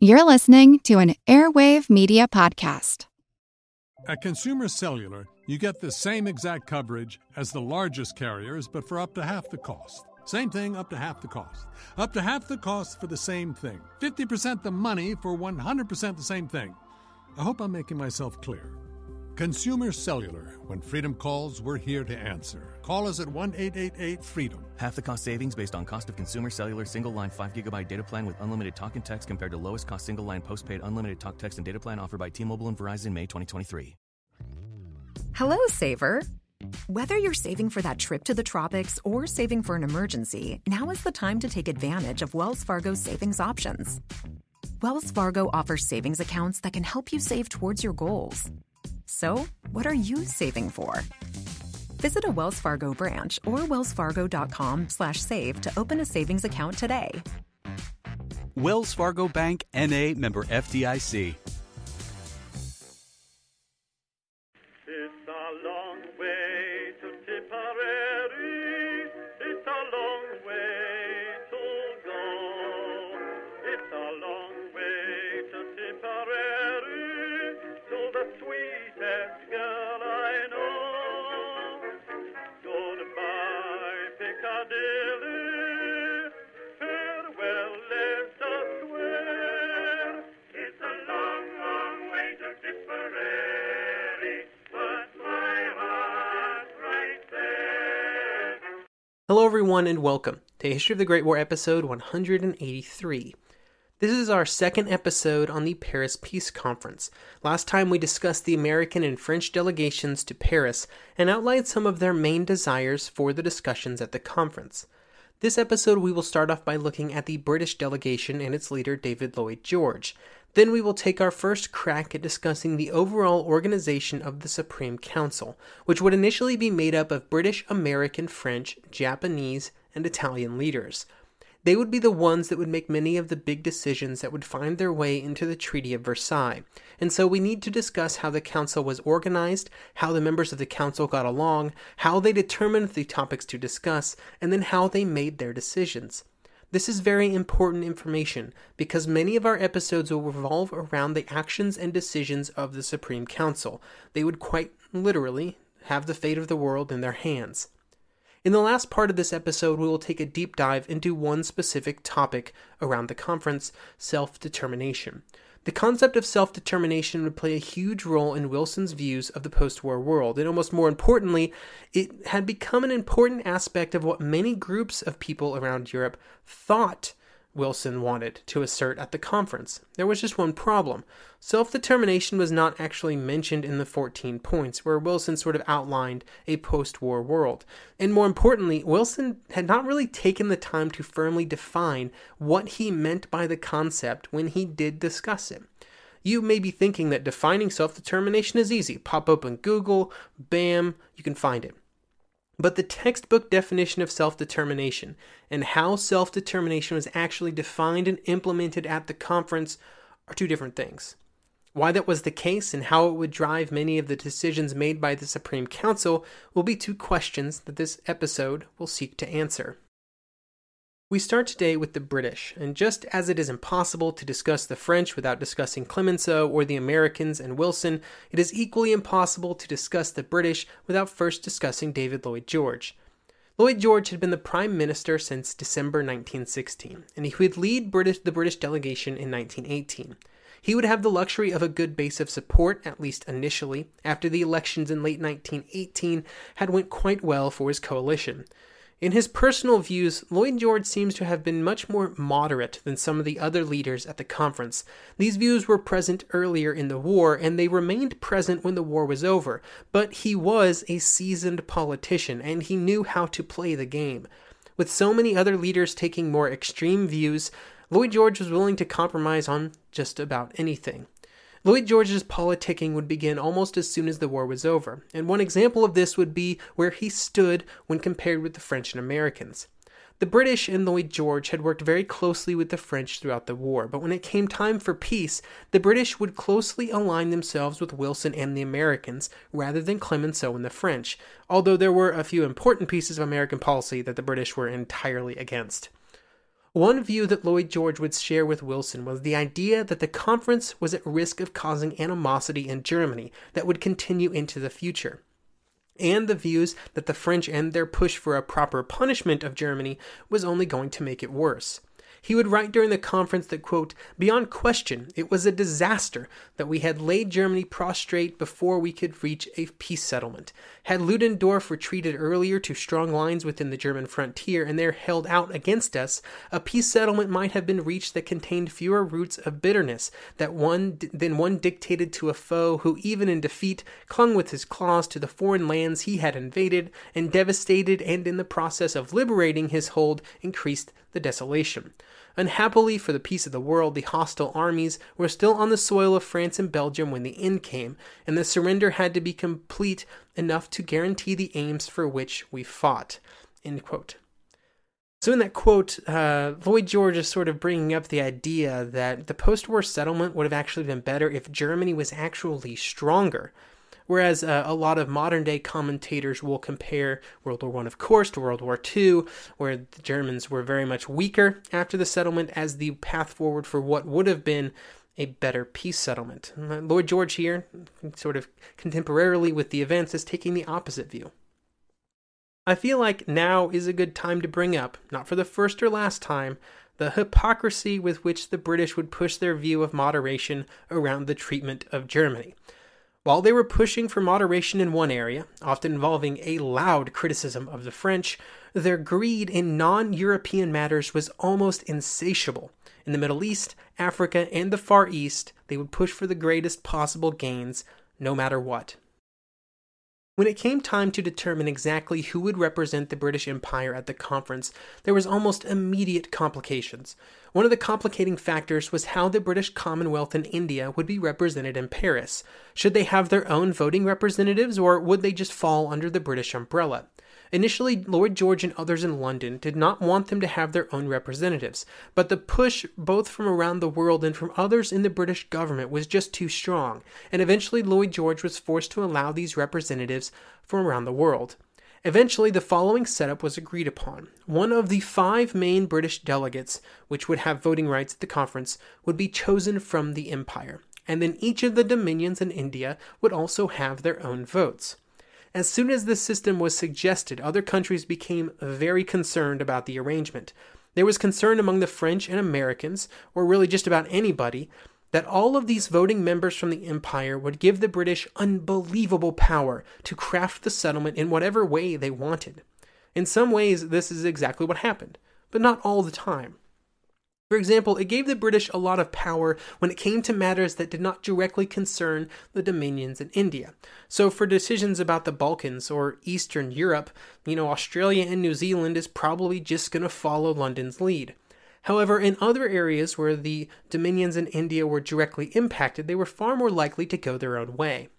You're listening to an Airwave Media Podcast. At Consumer Cellular, you get the same exact coverage as the largest carriers, but for up to half the cost. Same thing, up to half the cost. Up to half the cost for the same thing. 50% the money for 100% the same thing. I hope I'm making myself clear. Consumer Cellular. When freedom calls, we're here to answer. Call us at 1 888 freedom. Half the cost savings based on cost of consumer cellular single line 5 gigabyte data plan with unlimited talk and text compared to lowest cost single line postpaid unlimited talk, text, and data plan offered by T Mobile and Verizon May 2023. Hello, Saver. Whether you're saving for that trip to the tropics or saving for an emergency, now is the time to take advantage of Wells Fargo's savings options. Wells Fargo offers savings accounts that can help you save towards your goals. So, what are you saving for? Visit a Wells Fargo branch or wellsfargo.com/save to open a savings account today. Wells Fargo Bank NA member FDIC. Everyone, and welcome to History of the Great War episode 183. This is our second episode on the Paris Peace Conference. Last time we discussed the American and French delegations to Paris and outlined some of their main desires for the discussions at the conference. This episode, we will start off by looking at the British delegation and its leader, David Lloyd George. Then we will take our first crack at discussing the overall organization of the Supreme Council, which would initially be made up of British, American, French, Japanese, and Italian leaders. They would be the ones that would make many of the big decisions that would find their way into the Treaty of Versailles. And so we need to discuss how the council was organized, how the members of the council got along, how they determined the topics to discuss, and then how they made their decisions. This is very important information because many of our episodes will revolve around the actions and decisions of the Supreme Council. They would quite literally have the fate of the world in their hands. In the last part of this episode, we will take a deep dive into one specific topic around the conference self determination. The concept of self determination would play a huge role in Wilson's views of the post war world, and almost more importantly, it had become an important aspect of what many groups of people around Europe thought Wilson wanted to assert at the conference. There was just one problem. Self determination was not actually mentioned in the 14 points, where Wilson sort of outlined a post war world. And more importantly, Wilson had not really taken the time to firmly define what he meant by the concept when he did discuss it. You may be thinking that defining self determination is easy. Pop open Google, bam, you can find it. But the textbook definition of self determination and how self determination was actually defined and implemented at the conference are two different things. Why that was the case and how it would drive many of the decisions made by the Supreme Council will be two questions that this episode will seek to answer. We start today with the British, and just as it is impossible to discuss the French without discussing Clemenceau or the Americans and Wilson, it is equally impossible to discuss the British without first discussing David Lloyd George. Lloyd George had been the Prime Minister since December 1916, and he would lead British, the British delegation in 1918. He would have the luxury of a good base of support, at least initially, after the elections in late 1918 had went quite well for his coalition. In his personal views, Lloyd George seems to have been much more moderate than some of the other leaders at the conference. These views were present earlier in the war, and they remained present when the war was over, but he was a seasoned politician, and he knew how to play the game. With so many other leaders taking more extreme views, Lloyd George was willing to compromise on just about anything. Lloyd George's politicking would begin almost as soon as the war was over, and one example of this would be where he stood when compared with the French and Americans. The British and Lloyd George had worked very closely with the French throughout the war, but when it came time for peace, the British would closely align themselves with Wilson and the Americans rather than Clemenceau and the French, although there were a few important pieces of American policy that the British were entirely against. One view that Lloyd George would share with Wilson was the idea that the conference was at risk of causing animosity in Germany that would continue into the future and the views that the French and their push for a proper punishment of Germany was only going to make it worse. He would write during the conference that, quote, beyond question, it was a disaster that we had laid Germany prostrate before we could reach a peace settlement. Had Ludendorff retreated earlier to strong lines within the German frontier and there held out against us, a peace settlement might have been reached that contained fewer roots of bitterness that one than one dictated to a foe who, even in defeat, clung with his claws to the foreign lands he had invaded and devastated, and in the process of liberating his hold, increased the desolation. Unhappily for the peace of the world, the hostile armies were still on the soil of France and Belgium when the end came, and the surrender had to be complete enough to guarantee the aims for which we fought. So, in that quote, uh, Lloyd George is sort of bringing up the idea that the post war settlement would have actually been better if Germany was actually stronger. Whereas uh, a lot of modern day commentators will compare World War One, of course, to World War Two, where the Germans were very much weaker after the settlement as the path forward for what would have been a better peace settlement. Lloyd George here, sort of contemporarily with the events, is taking the opposite view. I feel like now is a good time to bring up, not for the first or last time, the hypocrisy with which the British would push their view of moderation around the treatment of Germany. While they were pushing for moderation in one area, often involving a loud criticism of the French, their greed in non European matters was almost insatiable. In the Middle East, Africa, and the Far East, they would push for the greatest possible gains, no matter what. When it came time to determine exactly who would represent the British Empire at the conference, there was almost immediate complications. One of the complicating factors was how the British Commonwealth in India would be represented in Paris. Should they have their own voting representatives, or would they just fall under the British umbrella? Initially, Lloyd George and others in London did not want them to have their own representatives, but the push, both from around the world and from others in the British government, was just too strong, and eventually Lloyd George was forced to allow these representatives from around the world. Eventually, the following setup was agreed upon. One of the five main British delegates, which would have voting rights at the conference, would be chosen from the Empire, and then each of the dominions in India would also have their own votes. As soon as this system was suggested, other countries became very concerned about the arrangement. There was concern among the French and Americans, or really just about anybody, that all of these voting members from the empire would give the British unbelievable power to craft the settlement in whatever way they wanted. In some ways, this is exactly what happened, but not all the time. For example, it gave the British a lot of power when it came to matters that did not directly concern the dominions in India. So, for decisions about the Balkans or Eastern Europe, you know, Australia and New Zealand is probably just going to follow London's lead. However, in other areas where the dominions in India were directly impacted, they were far more likely to go their own way.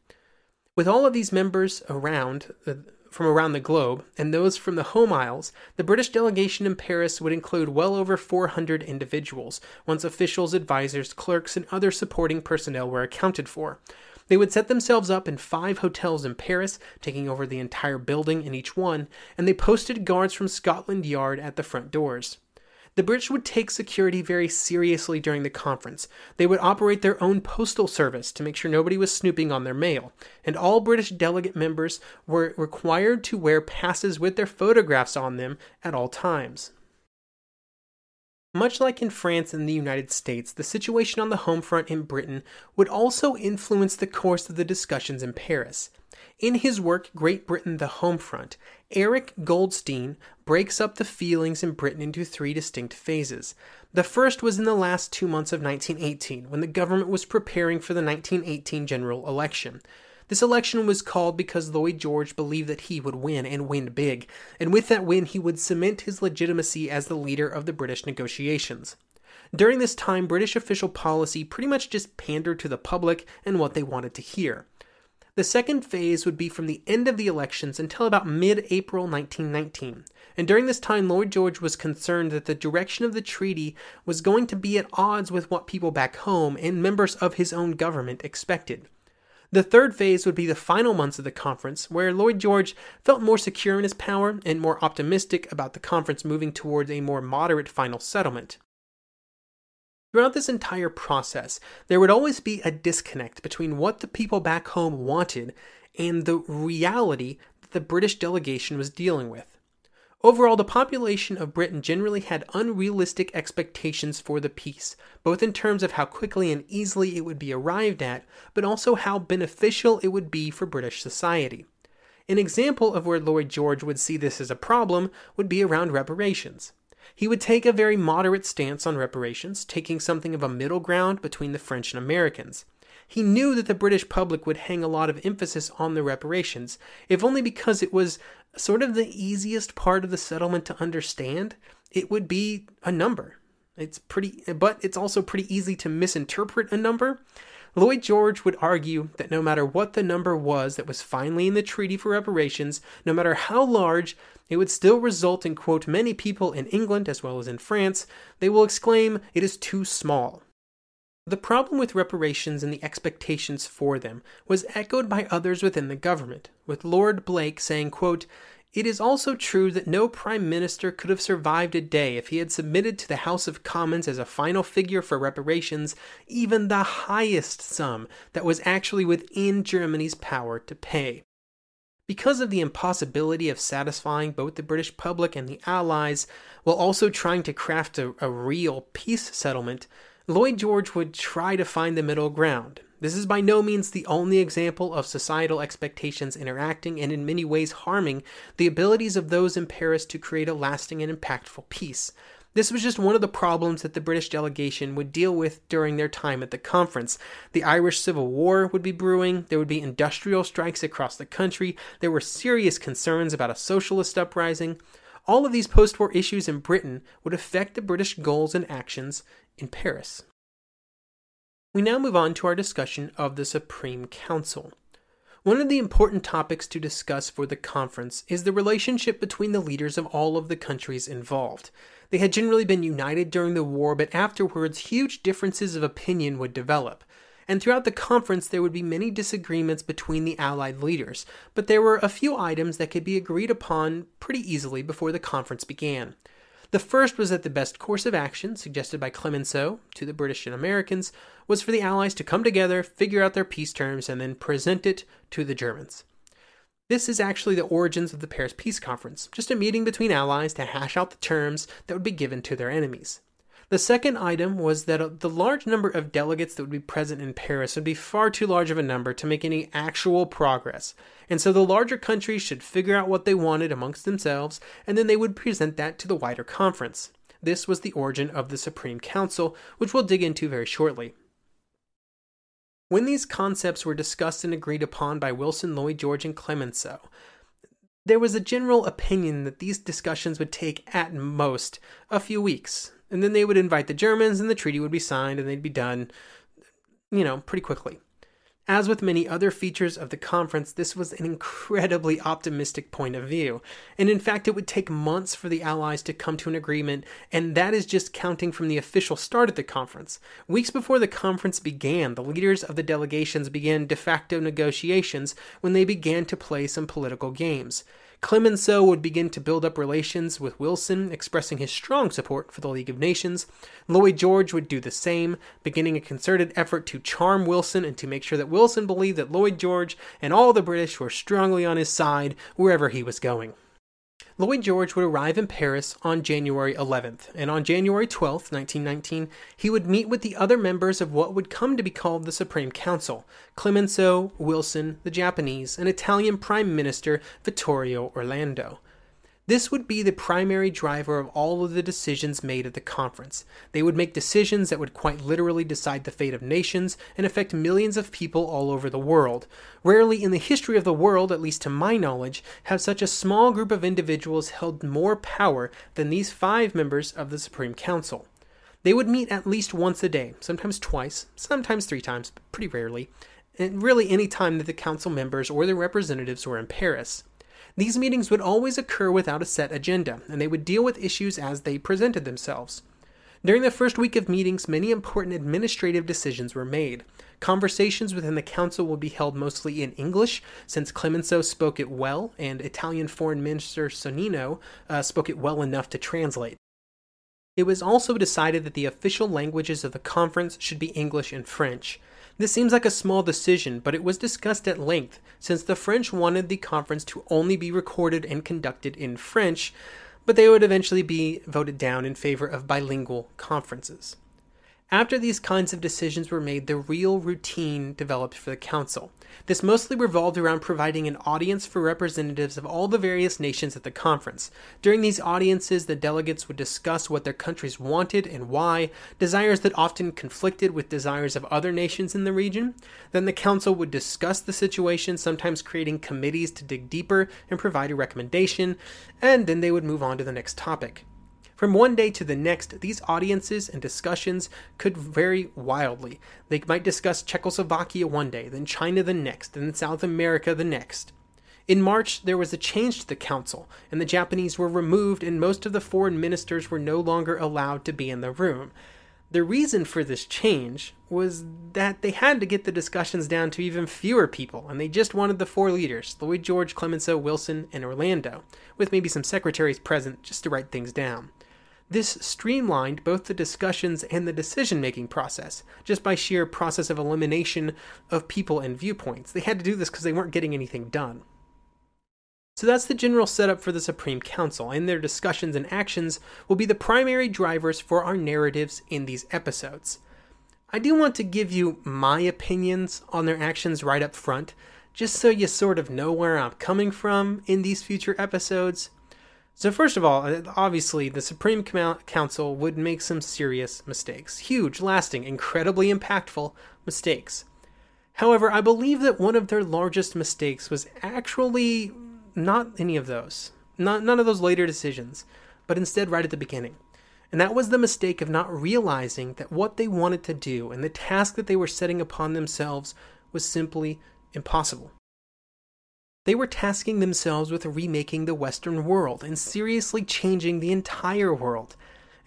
With all of these members around, uh, from around the globe and those from the home isles, the British delegation in Paris would include well over 400 individuals, once officials, advisors, clerks, and other supporting personnel were accounted for. They would set themselves up in five hotels in Paris, taking over the entire building in each one, and they posted guards from Scotland Yard at the front doors. The British would take security very seriously during the conference. They would operate their own postal service to make sure nobody was snooping on their mail, and all British delegate members were required to wear passes with their photographs on them at all times. Much like in France and the United States, the situation on the home front in Britain would also influence the course of the discussions in Paris. In his work, Great Britain the Home Front, Erik Goldstein breaks up the feelings in Britain into three distinct phases. The first was in the last two months of 1918, when the government was preparing for the 1918 general election. This election was called because Lloyd George believed that he would win and win big, and with that win, he would cement his legitimacy as the leader of the British negotiations. During this time, British official policy pretty much just pandered to the public and what they wanted to hear. The second phase would be from the end of the elections until about mid April 1919. And during this time, Lloyd George was concerned that the direction of the treaty was going to be at odds with what people back home and members of his own government expected. The third phase would be the final months of the conference, where Lloyd George felt more secure in his power and more optimistic about the conference moving towards a more moderate final settlement. Throughout this entire process, there would always be a disconnect between what the people back home wanted and the reality that the British delegation was dealing with. Overall, the population of Britain generally had unrealistic expectations for the peace, both in terms of how quickly and easily it would be arrived at, but also how beneficial it would be for British society. An example of where Lloyd George would see this as a problem would be around reparations. He would take a very moderate stance on reparations, taking something of a middle ground between the French and Americans. He knew that the British public would hang a lot of emphasis on the reparations, if only because it was sort of the easiest part of the settlement to understand. It would be a number. It's pretty, but it's also pretty easy to misinterpret a number. Lloyd George would argue that no matter what the number was that was finally in the treaty for reparations, no matter how large, it would still result in, quote, many people in England as well as in France, they will exclaim, it is too small. The problem with reparations and the expectations for them was echoed by others within the government, with Lord Blake saying, quote, it is also true that no Prime Minister could have survived a day if he had submitted to the House of Commons as a final figure for reparations even the highest sum that was actually within Germany's power to pay. Because of the impossibility of satisfying both the British public and the Allies, while also trying to craft a, a real peace settlement, Lloyd George would try to find the middle ground. This is by no means the only example of societal expectations interacting and in many ways harming the abilities of those in Paris to create a lasting and impactful peace. This was just one of the problems that the British delegation would deal with during their time at the conference. The Irish Civil War would be brewing, there would be industrial strikes across the country, there were serious concerns about a socialist uprising. All of these post war issues in Britain would affect the British goals and actions in Paris. We now move on to our discussion of the Supreme Council. One of the important topics to discuss for the conference is the relationship between the leaders of all of the countries involved. They had generally been united during the war, but afterwards, huge differences of opinion would develop. And throughout the conference, there would be many disagreements between the Allied leaders, but there were a few items that could be agreed upon pretty easily before the conference began. The first was that the best course of action, suggested by Clemenceau to the British and Americans, was for the Allies to come together, figure out their peace terms, and then present it to the Germans. This is actually the origins of the Paris Peace Conference, just a meeting between allies to hash out the terms that would be given to their enemies. The second item was that the large number of delegates that would be present in Paris would be far too large of a number to make any actual progress, and so the larger countries should figure out what they wanted amongst themselves, and then they would present that to the wider conference. This was the origin of the Supreme Council, which we'll dig into very shortly. When these concepts were discussed and agreed upon by Wilson, Lloyd George, and Clemenceau, there was a general opinion that these discussions would take at most a few weeks, and then they would invite the Germans, and the treaty would be signed, and they'd be done, you know, pretty quickly. As with many other features of the conference, this was an incredibly optimistic point of view. And in fact, it would take months for the Allies to come to an agreement, and that is just counting from the official start of the conference. Weeks before the conference began, the leaders of the delegations began de facto negotiations when they began to play some political games. Clemenceau would begin to build up relations with Wilson, expressing his strong support for the League of Nations. Lloyd George would do the same, beginning a concerted effort to charm Wilson and to make sure that Wilson believed that Lloyd George and all the British were strongly on his side wherever he was going. Lloyd George would arrive in Paris on January 11th, and on January 12th, 1919, he would meet with the other members of what would come to be called the Supreme Council Clemenceau, Wilson, the Japanese, and Italian Prime Minister Vittorio Orlando. This would be the primary driver of all of the decisions made at the conference. They would make decisions that would quite literally decide the fate of nations and affect millions of people all over the world. Rarely in the history of the world, at least to my knowledge, have such a small group of individuals held more power than these five members of the Supreme Council. They would meet at least once a day, sometimes twice, sometimes three times, but pretty rarely, and really any time that the council members or their representatives were in Paris. These meetings would always occur without a set agenda, and they would deal with issues as they presented themselves. During the first week of meetings, many important administrative decisions were made. Conversations within the council will be held mostly in English, since Clemenceau spoke it well, and Italian Foreign Minister Sonnino uh, spoke it well enough to translate. It was also decided that the official languages of the conference should be English and French. This seems like a small decision, but it was discussed at length, since the French wanted the conference to only be recorded and conducted in French, but they would eventually be voted down in favor of bilingual conferences. After these kinds of decisions were made, the real routine developed for the council. This mostly revolved around providing an audience for representatives of all the various nations at the conference. During these audiences, the delegates would discuss what their countries wanted and why, desires that often conflicted with desires of other nations in the region. Then the council would discuss the situation, sometimes creating committees to dig deeper and provide a recommendation, and then they would move on to the next topic. From one day to the next, these audiences and discussions could vary wildly. They might discuss Czechoslovakia one day, then China the next, then South America the next. In March, there was a change to the council, and the Japanese were removed, and most of the foreign ministers were no longer allowed to be in the room. The reason for this change was that they had to get the discussions down to even fewer people, and they just wanted the four leaders Lloyd George, Clemenceau, Wilson, and Orlando, with maybe some secretaries present just to write things down. This streamlined both the discussions and the decision making process, just by sheer process of elimination of people and viewpoints. They had to do this because they weren't getting anything done. So that's the general setup for the Supreme Council, and their discussions and actions will be the primary drivers for our narratives in these episodes. I do want to give you my opinions on their actions right up front, just so you sort of know where I'm coming from in these future episodes. So, first of all, uh, obviously, the Supreme Council would make some serious mistakes. Huge, lasting, incredibly impactful mistakes. However, I believe that one of their largest mistakes was actually not any of those, not, none of those later decisions, but instead right at the beginning. And that was the mistake of not realizing that what they wanted to do and the task that they were setting upon themselves was simply impossible. They were tasking themselves with remaking the Western world and seriously changing the entire world.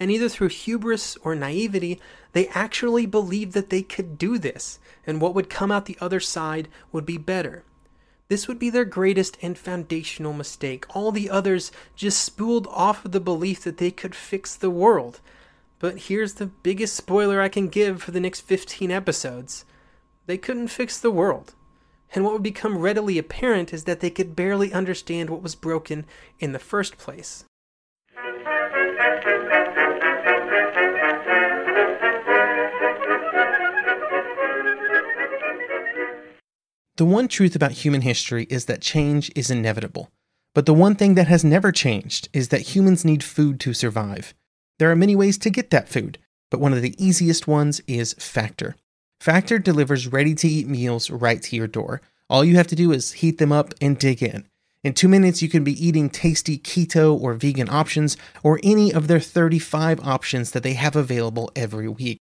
And either through hubris or naivety, they actually believed that they could do this, and what would come out the other side would be better. This would be their greatest and foundational mistake. All the others just spooled off of the belief that they could fix the world. But here's the biggest spoiler I can give for the next 15 episodes they couldn't fix the world and what would become readily apparent is that they could barely understand what was broken in the first place. The one truth about human history is that change is inevitable. But the one thing that has never changed is that humans need food to survive. There are many ways to get that food, but one of the easiest ones is Factor. Factor delivers ready to eat meals right to your door. All you have to do is heat them up and dig in. In two minutes, you can be eating tasty keto or vegan options or any of their 35 options that they have available every week.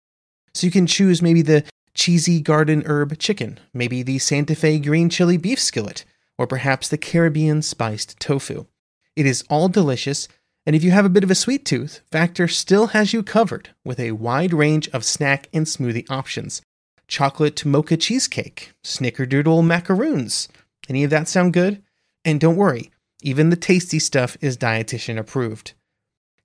So you can choose maybe the cheesy garden herb chicken, maybe the Santa Fe green chili beef skillet, or perhaps the Caribbean spiced tofu. It is all delicious, and if you have a bit of a sweet tooth, Factor still has you covered with a wide range of snack and smoothie options chocolate mocha cheesecake, snickerdoodle macaroons. Any of that sound good? And don't worry, even the tasty stuff is dietitian approved.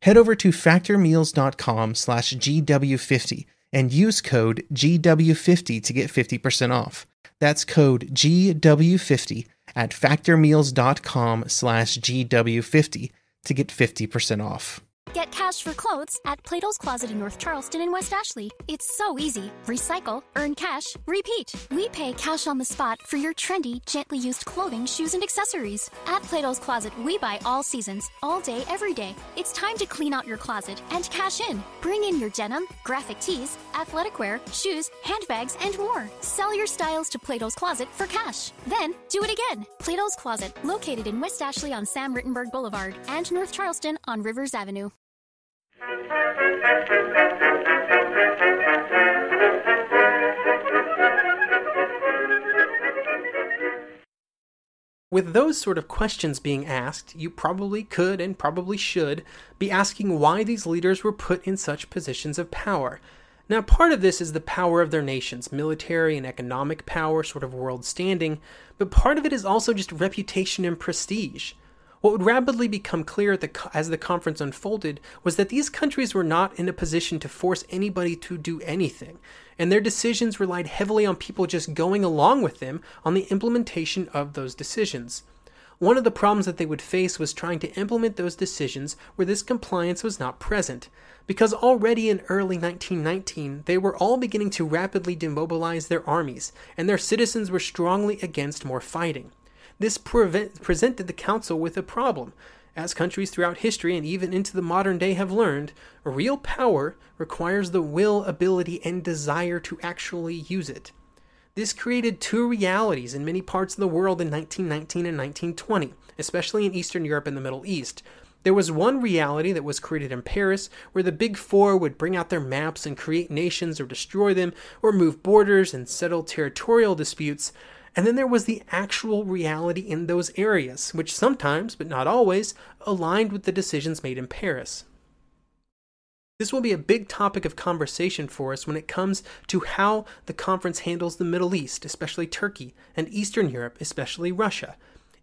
Head over to factormeals.com slash GW50 and use code GW50 to get 50% off. That's code GW50 at factormeals.com slash GW50 to get 50% off. Get cash for clothes at Plato's Closet in North Charleston and West Ashley. It's so easy. Recycle, earn cash, repeat. We pay cash on the spot for your trendy, gently used clothing, shoes, and accessories. At Plato's Closet, we buy all seasons, all day, every day. It's time to clean out your closet and cash in. Bring in your denim, graphic tees, athletic wear, shoes, handbags, and more. Sell your styles to Plato's Closet for cash. Then do it again. Plato's Closet, located in West Ashley on Sam Rittenberg Boulevard and North Charleston on Rivers Avenue. With those sort of questions being asked, you probably could and probably should be asking why these leaders were put in such positions of power. Now, part of this is the power of their nations, military and economic power, sort of world standing, but part of it is also just reputation and prestige. What would rapidly become clear the, as the conference unfolded was that these countries were not in a position to force anybody to do anything, and their decisions relied heavily on people just going along with them on the implementation of those decisions. One of the problems that they would face was trying to implement those decisions where this compliance was not present, because already in early 1919 they were all beginning to rapidly demobilize their armies, and their citizens were strongly against more fighting. This prevent, presented the council with a problem. As countries throughout history and even into the modern day have learned, real power requires the will, ability, and desire to actually use it. This created two realities in many parts of the world in 1919 and 1920, especially in Eastern Europe and the Middle East. There was one reality that was created in Paris, where the Big Four would bring out their maps and create nations or destroy them, or move borders and settle territorial disputes. And then there was the actual reality in those areas, which sometimes, but not always, aligned with the decisions made in Paris. This will be a big topic of conversation for us when it comes to how the conference handles the Middle East, especially Turkey, and Eastern Europe, especially Russia.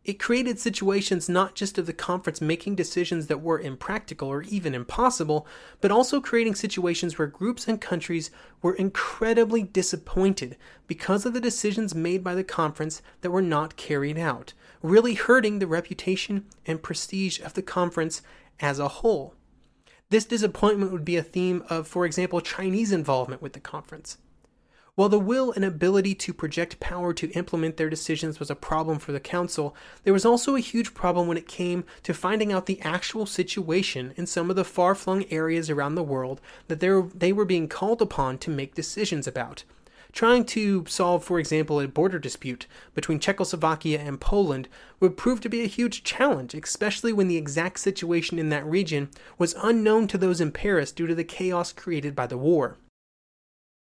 It created situations not just of the conference making decisions that were impractical or even impossible, but also creating situations where groups and countries were incredibly disappointed because of the decisions made by the conference that were not carried out, really hurting the reputation and prestige of the conference as a whole. This disappointment would be a theme of, for example, Chinese involvement with the conference. While the will and ability to project power to implement their decisions was a problem for the Council, there was also a huge problem when it came to finding out the actual situation in some of the far flung areas around the world that they were being called upon to make decisions about. Trying to solve, for example, a border dispute between Czechoslovakia and Poland would prove to be a huge challenge, especially when the exact situation in that region was unknown to those in Paris due to the chaos created by the war.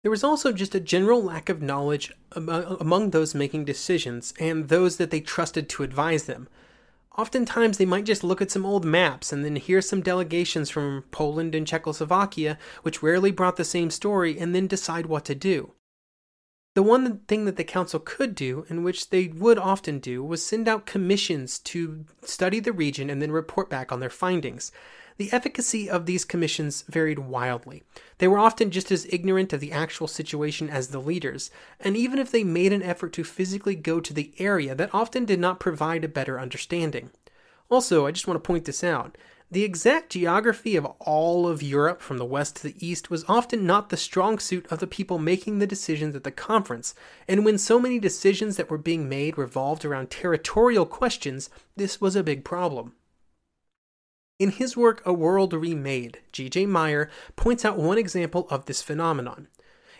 There was also just a general lack of knowledge among those making decisions and those that they trusted to advise them. Oftentimes, they might just look at some old maps and then hear some delegations from Poland and Czechoslovakia, which rarely brought the same story, and then decide what to do. The one thing that the council could do, and which they would often do, was send out commissions to study the region and then report back on their findings. The efficacy of these commissions varied wildly. They were often just as ignorant of the actual situation as the leaders, and even if they made an effort to physically go to the area, that often did not provide a better understanding. Also, I just want to point this out. The exact geography of all of Europe from the west to the east was often not the strong suit of the people making the decisions at the conference, and when so many decisions that were being made revolved around territorial questions, this was a big problem. In his work A World Remade, G.J. Meyer points out one example of this phenomenon.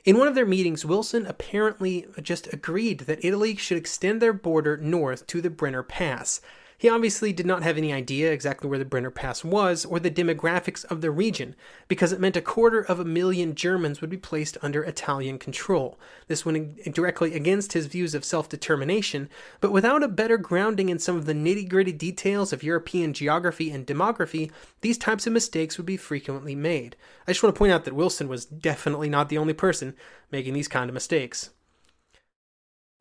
In one of their meetings, Wilson apparently just agreed that Italy should extend their border north to the Brenner Pass, he obviously did not have any idea exactly where the Brenner Pass was or the demographics of the region, because it meant a quarter of a million Germans would be placed under Italian control. This went directly against his views of self determination, but without a better grounding in some of the nitty gritty details of European geography and demography, these types of mistakes would be frequently made. I just want to point out that Wilson was definitely not the only person making these kind of mistakes.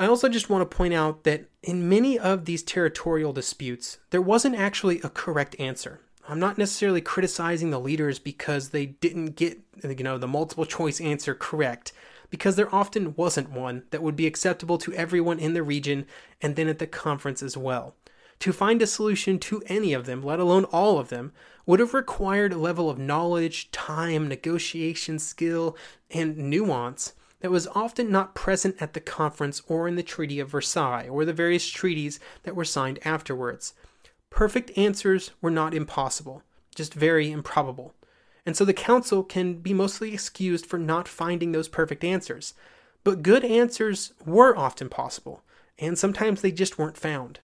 I also just want to point out that in many of these territorial disputes, there wasn't actually a correct answer. I'm not necessarily criticizing the leaders because they didn't get, you know, the multiple choice answer correct, because there often wasn't one that would be acceptable to everyone in the region and then at the conference as well. To find a solution to any of them, let alone all of them, would have required a level of knowledge, time, negotiation skill, and nuance that was often not present at the conference or in the Treaty of Versailles or the various treaties that were signed afterwards. Perfect answers were not impossible, just very improbable. And so the council can be mostly excused for not finding those perfect answers. But good answers were often possible, and sometimes they just weren't found.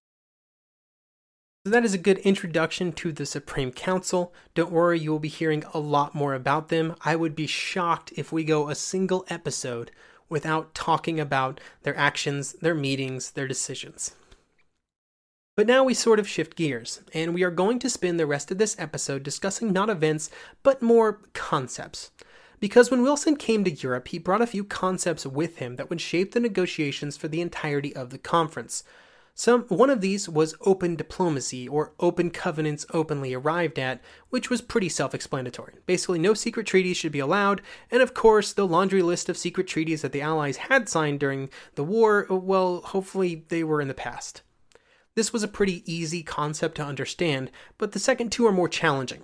So that is a good introduction to the Supreme Council. Don't worry, you will be hearing a lot more about them. I would be shocked if we go a single episode without talking about their actions, their meetings, their decisions. But now we sort of shift gears, and we are going to spend the rest of this episode discussing not events, but more concepts. Because when Wilson came to Europe, he brought a few concepts with him that would shape the negotiations for the entirety of the conference. Some, one of these was open diplomacy, or open covenants openly arrived at, which was pretty self explanatory. Basically, no secret treaties should be allowed, and of course, the laundry list of secret treaties that the Allies had signed during the war, well, hopefully they were in the past. This was a pretty easy concept to understand, but the second two are more challenging.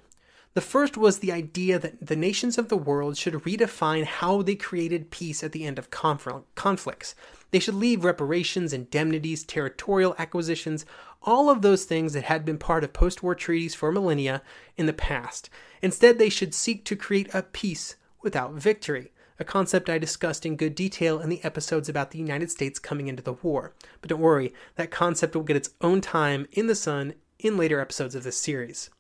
The first was the idea that the nations of the world should redefine how they created peace at the end of conflicts. They should leave reparations, indemnities, territorial acquisitions, all of those things that had been part of post war treaties for millennia in the past. Instead, they should seek to create a peace without victory, a concept I discussed in good detail in the episodes about the United States coming into the war. But don't worry, that concept will get its own time in the sun in later episodes of this series.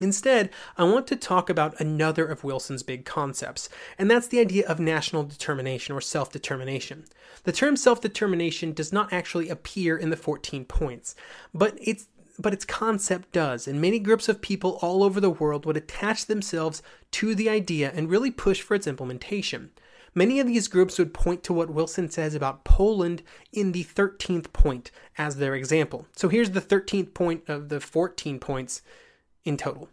Instead, I want to talk about another of Wilson's big concepts, and that's the idea of national determination or self determination. The term self determination does not actually appear in the 14 points, but its but its concept does, and many groups of people all over the world would attach themselves to the idea and really push for its implementation. Many of these groups would point to what Wilson says about Poland in the 13th point as their example. So here's the 13th point of the 14 points in total.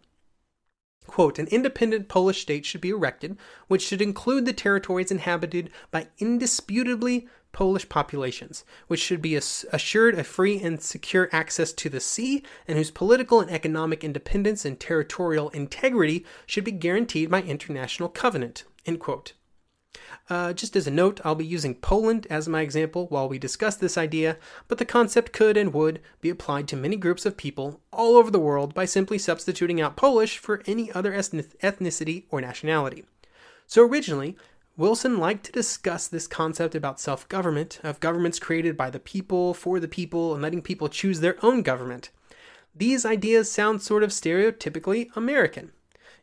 Quote, an independent Polish state should be erected, which should include the territories inhabited by indisputably Polish populations, which should be assured a free and secure access to the sea, and whose political and economic independence and territorial integrity should be guaranteed by international covenant. End quote. Uh, just as a note, I'll be using Poland as my example while we discuss this idea, but the concept could and would be applied to many groups of people all over the world by simply substituting out Polish for any other ethnicity or nationality. So originally, Wilson liked to discuss this concept about self government, of governments created by the people, for the people, and letting people choose their own government. These ideas sound sort of stereotypically American.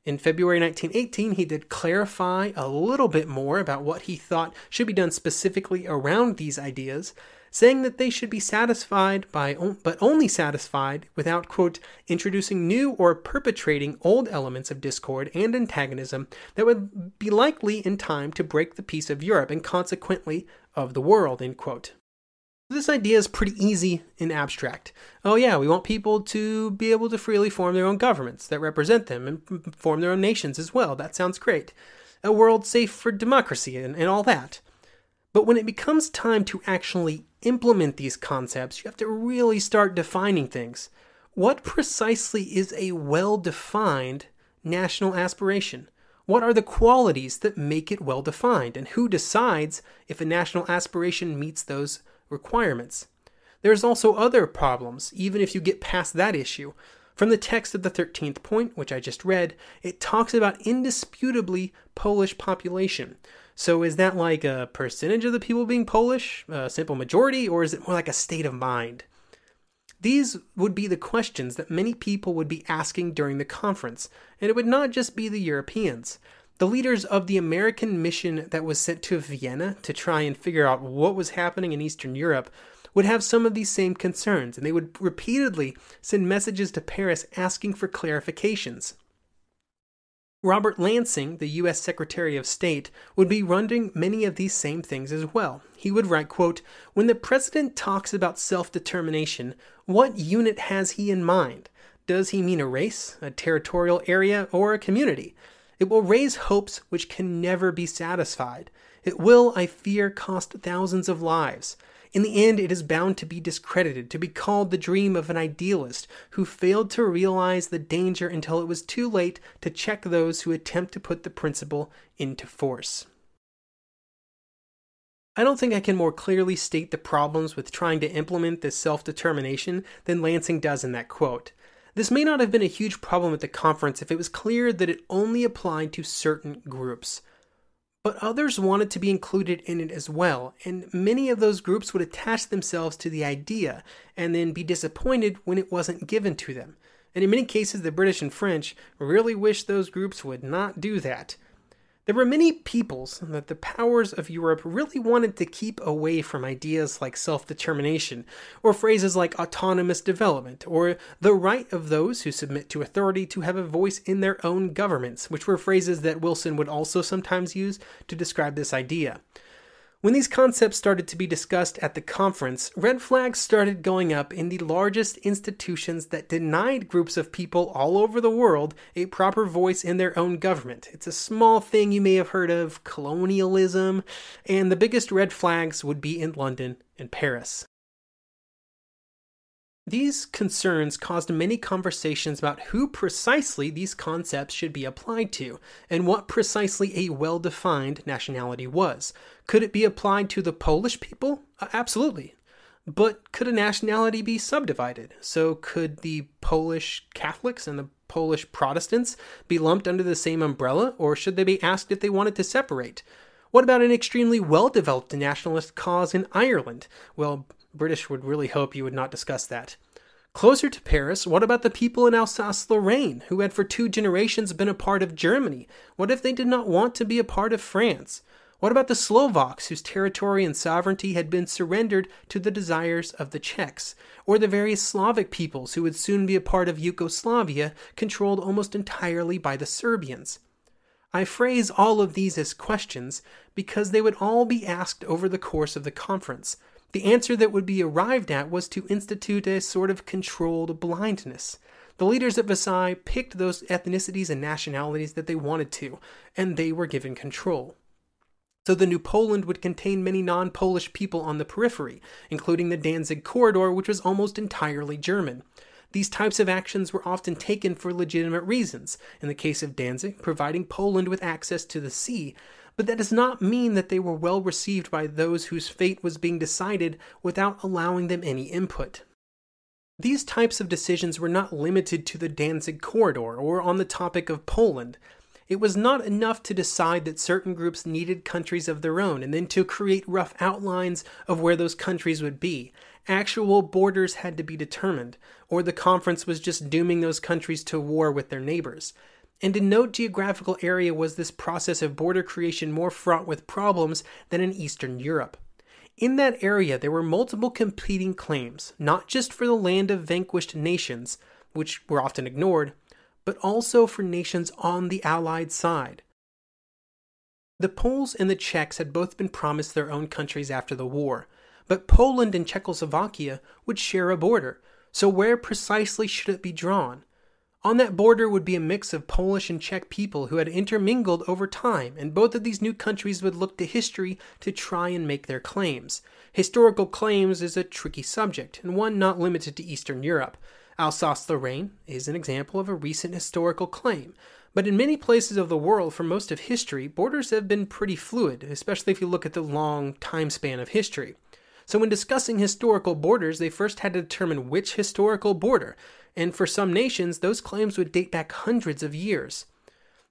In February 1918, he did clarify a little bit more about what he thought should be done specifically around these ideas, saying that they should be satisfied by but only satisfied without quote introducing new or perpetrating old elements of discord and antagonism that would be likely in time to break the peace of Europe and consequently of the world end quote. This idea is pretty easy in abstract. Oh, yeah, we want people to be able to freely form their own governments that represent them and form their own nations as well. That sounds great. A world safe for democracy and, and all that. But when it becomes time to actually implement these concepts, you have to really start defining things. What precisely is a well defined national aspiration? What are the qualities that make it well defined? And who decides if a national aspiration meets those requirements. There's also other problems, even if you get past that issue. From the text of the 13th point, which I just read, it talks about indisputably Polish population. So is that like a percentage of the people being Polish, a simple majority, or is it more like a state of mind? These would be the questions that many people would be asking during the conference, and it would not just be the Europeans. The leaders of the American mission that was sent to Vienna to try and figure out what was happening in Eastern Europe would have some of these same concerns, and they would repeatedly send messages to Paris asking for clarifications. Robert Lansing, the U.S. Secretary of State, would be running many of these same things as well. He would write, quote, When the president talks about self-determination, what unit has he in mind? Does he mean a race, a territorial area, or a community? It will raise hopes which can never be satisfied. It will, I fear, cost thousands of lives. In the end, it is bound to be discredited, to be called the dream of an idealist who failed to realize the danger until it was too late to check those who attempt to put the principle into force. I don't think I can more clearly state the problems with trying to implement this self determination than Lansing does in that quote. This may not have been a huge problem at the conference if it was clear that it only applied to certain groups. But others wanted to be included in it as well, and many of those groups would attach themselves to the idea and then be disappointed when it wasn't given to them. And in many cases, the British and French really wish those groups would not do that. There were many peoples that the powers of Europe really wanted to keep away from ideas like self determination, or phrases like autonomous development, or the right of those who submit to authority to have a voice in their own governments, which were phrases that Wilson would also sometimes use to describe this idea. When these concepts started to be discussed at the conference, red flags started going up in the largest institutions that denied groups of people all over the world a proper voice in their own government. It's a small thing you may have heard of colonialism, and the biggest red flags would be in London and Paris. These concerns caused many conversations about who precisely these concepts should be applied to, and what precisely a well defined nationality was. Could it be applied to the Polish people? Uh, absolutely. But could a nationality be subdivided? So, could the Polish Catholics and the Polish Protestants be lumped under the same umbrella, or should they be asked if they wanted to separate? What about an extremely well developed nationalist cause in Ireland? Well, British would really hope you would not discuss that. Closer to Paris, what about the people in Alsace Lorraine, who had for two generations been a part of Germany? What if they did not want to be a part of France? What about the Slovaks, whose territory and sovereignty had been surrendered to the desires of the Czechs? Or the various Slavic peoples who would soon be a part of Yugoslavia, controlled almost entirely by the Serbians? I phrase all of these as questions because they would all be asked over the course of the conference. The answer that would be arrived at was to institute a sort of controlled blindness. The leaders at Versailles picked those ethnicities and nationalities that they wanted to, and they were given control. So the New Poland would contain many non Polish people on the periphery, including the Danzig corridor, which was almost entirely German. These types of actions were often taken for legitimate reasons, in the case of Danzig, providing Poland with access to the sea, but that does not mean that they were well received by those whose fate was being decided without allowing them any input. These types of decisions were not limited to the Danzig corridor or on the topic of Poland. It was not enough to decide that certain groups needed countries of their own and then to create rough outlines of where those countries would be. Actual borders had to be determined, or the conference was just dooming those countries to war with their neighbors. And in no geographical area was this process of border creation more fraught with problems than in Eastern Europe. In that area, there were multiple competing claims, not just for the land of vanquished nations, which were often ignored, but also for nations on the Allied side. The Poles and the Czechs had both been promised their own countries after the war, but Poland and Czechoslovakia would share a border, so where precisely should it be drawn? On that border would be a mix of Polish and Czech people who had intermingled over time, and both of these new countries would look to history to try and make their claims. Historical claims is a tricky subject, and one not limited to Eastern Europe. Alsace Lorraine is an example of a recent historical claim. But in many places of the world, for most of history, borders have been pretty fluid, especially if you look at the long time span of history. So, when discussing historical borders, they first had to determine which historical border, and for some nations, those claims would date back hundreds of years.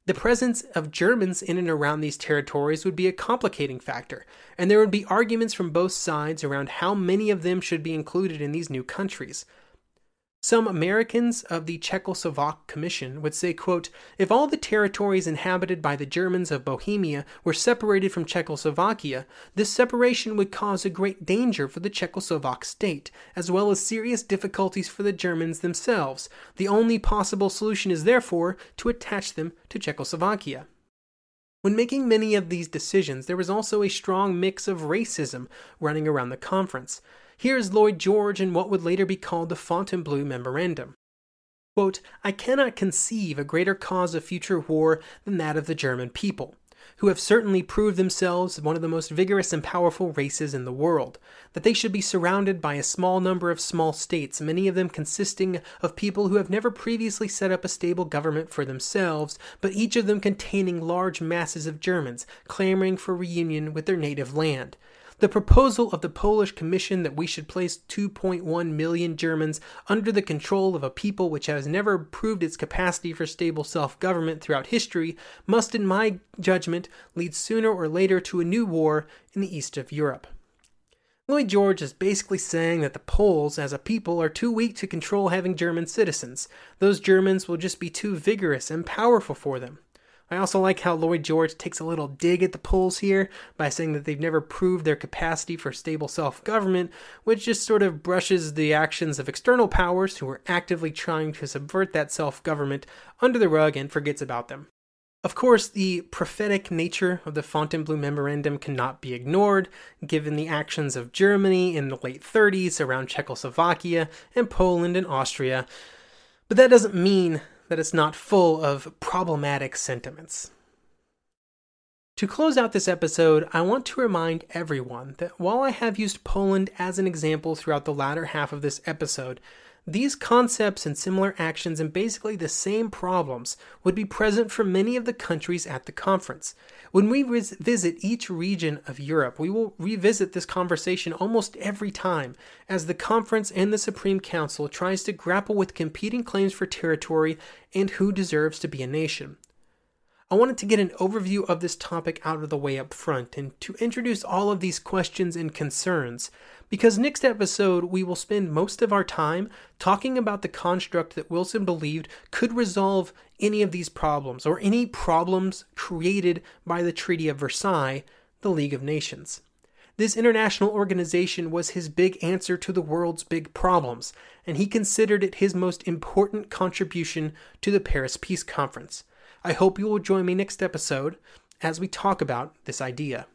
The presence of Germans in and around these territories would be a complicating factor, and there would be arguments from both sides around how many of them should be included in these new countries. Some Americans of the Czechoslovak Commission would say, quote, if all the territories inhabited by the Germans of Bohemia were separated from Czechoslovakia, this separation would cause a great danger for the Czechoslovak state, as well as serious difficulties for the Germans themselves. The only possible solution is therefore to attach them to Czechoslovakia. When making many of these decisions, there was also a strong mix of racism running around the conference. Here's Lloyd George in what would later be called the Fontainebleau Memorandum. Quote, I cannot conceive a greater cause of future war than that of the German people, who have certainly proved themselves one of the most vigorous and powerful races in the world. That they should be surrounded by a small number of small states, many of them consisting of people who have never previously set up a stable government for themselves, but each of them containing large masses of Germans, clamoring for reunion with their native land. The proposal of the Polish Commission that we should place 2.1 million Germans under the control of a people which has never proved its capacity for stable self government throughout history must, in my judgment, lead sooner or later to a new war in the east of Europe. Lloyd George is basically saying that the Poles, as a people, are too weak to control having German citizens. Those Germans will just be too vigorous and powerful for them. I also like how Lloyd George takes a little dig at the Poles here by saying that they've never proved their capacity for stable self government, which just sort of brushes the actions of external powers who are actively trying to subvert that self government under the rug and forgets about them. Of course, the prophetic nature of the Fontainebleau Memorandum cannot be ignored, given the actions of Germany in the late 30s around Czechoslovakia and Poland and Austria. But that doesn't mean that it's not full of problematic sentiments. To close out this episode, I want to remind everyone that while I have used Poland as an example throughout the latter half of this episode, these concepts and similar actions and basically the same problems would be present for many of the countries at the conference. When we vis- visit each region of Europe, we will revisit this conversation almost every time as the conference and the Supreme Council tries to grapple with competing claims for territory and who deserves to be a nation. I wanted to get an overview of this topic out of the way up front and to introduce all of these questions and concerns because next episode we will spend most of our time talking about the construct that Wilson believed could resolve any of these problems or any problems created by the Treaty of Versailles, the League of Nations. This international organization was his big answer to the world's big problems, and he considered it his most important contribution to the Paris Peace Conference. I hope you will join me next episode as we talk about this idea.